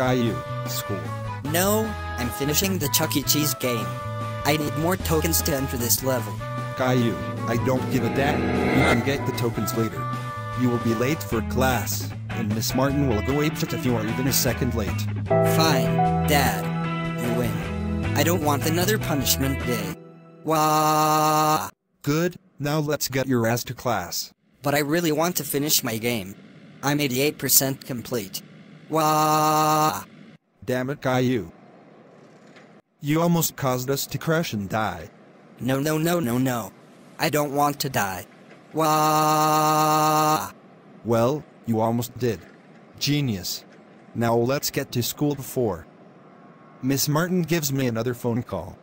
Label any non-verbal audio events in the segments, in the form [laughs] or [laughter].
Caillou, school. No, I'm finishing the Chuck E. Cheese game. I need more tokens to enter this level. Caillou, I don't give a damn. You can get the tokens later. You will be late for class, and Miss Martin will go apeshit if you are even a second late. Fine, Dad. You win. I don't want another punishment day. Wah! Good, now let's get your ass to class. But I really want to finish my game. I'm 88% complete. Wah! Damn it, Caillou. You almost caused us to crash and die. No, no, no, no, no. I don't want to die. Wah! Well, you almost did. Genius. Now let's get to school before. Miss Martin gives me another phone call.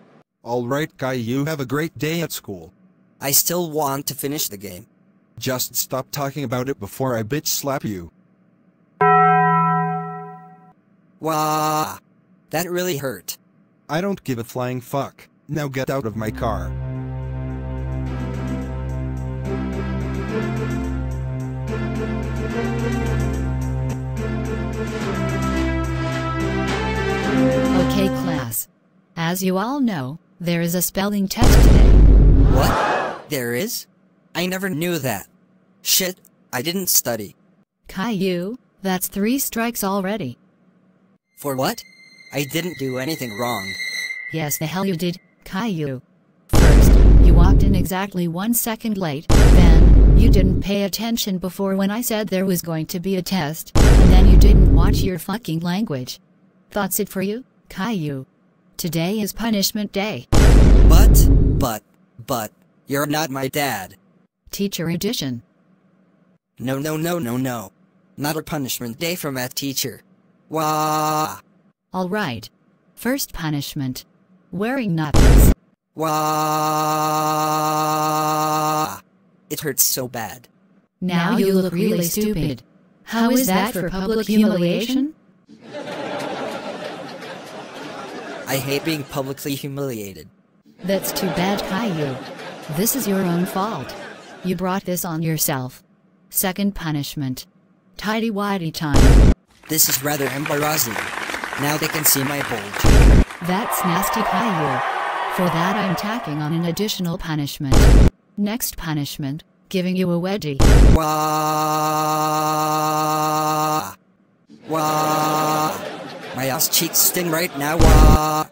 Alright, Caillou, have a great day at school. I still want to finish the game. Just stop talking about it before I bitch slap you. Wah! That really hurt. I don't give a flying fuck. Now get out of my car. Okay, class. As you all know, there is a spelling test today. What? There is? I never knew that. Shit, I didn't study. Caillou, that's three strikes already. For what? I didn't do anything wrong. Yes, the hell you did, Caillou. First, you walked in exactly one second late, then, you didn't pay attention before when I said there was going to be a test, and then you didn't watch your fucking language. That's it for you, Caillou. Today is punishment day. But, but, but, you're not my dad. Teacher edition. No, no, no, no, no. Not a punishment day for math teacher. Wah! Alright. First punishment. Wearing knuckles. Wah! It hurts so bad. Now you look really stupid. How is that for public humiliation? [laughs] I hate being publicly humiliated. That's too bad, Caillou. This is your own fault. You brought this on yourself. Second punishment. Tidy whitey time. This is rather embarrassing. Now they can see my bulge. That's nasty, Caillou. For that, I'm tacking on an additional punishment. Next punishment, giving you a wedgie. Wah! Wah! My ass cheeks sting right now. Wah!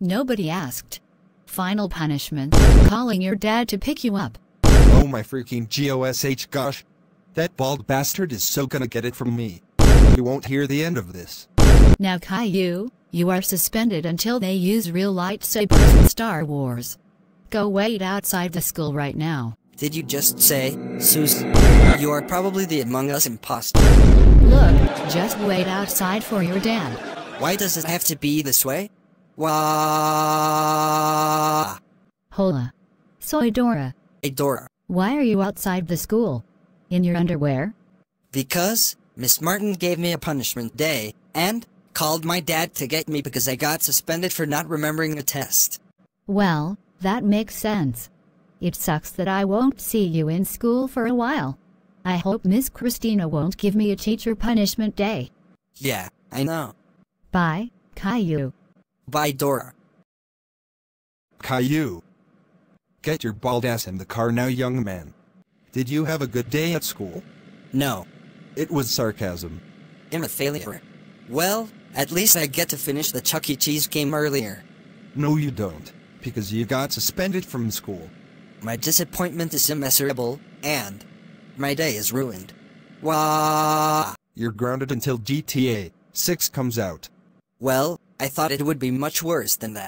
Nobody asked. Final punishment, calling your dad to pick you up. Oh my freaking gosh gosh. That bald bastard is so gonna get it from me. You won't hear the end of this. Now, Caillou, you are suspended until they use real lightsabers in Star Wars. Go wait outside the school right now. Did you just say, Susan? You are probably the Among Us imposter. Look, just wait outside for your dad. Why does it have to be this way? Wah! Hola. Soy Dora. Hey Dora. Why are you outside the school? In your underwear? Because Miss Martin gave me a punishment day and called my dad to get me because I got suspended for not remembering the test. Well, that makes sense. It sucks that I won't see you in school for a while. I hope Miss Christina won't give me a teacher punishment day. Yeah, I know. Bye, Caillou. Bye Dora. Caillou. Get your bald ass in the car now, young man. Did you have a good day at school? No, It was sarcasm. I'm a failure. Well, at least I get to finish the Chuck E. Cheese game earlier. No, you don't. Because you got suspended from school. My disappointment is immeasurable, and my day is ruined. Wah! You're grounded until GTA 6 comes out. Well, I thought it would be much worse than that.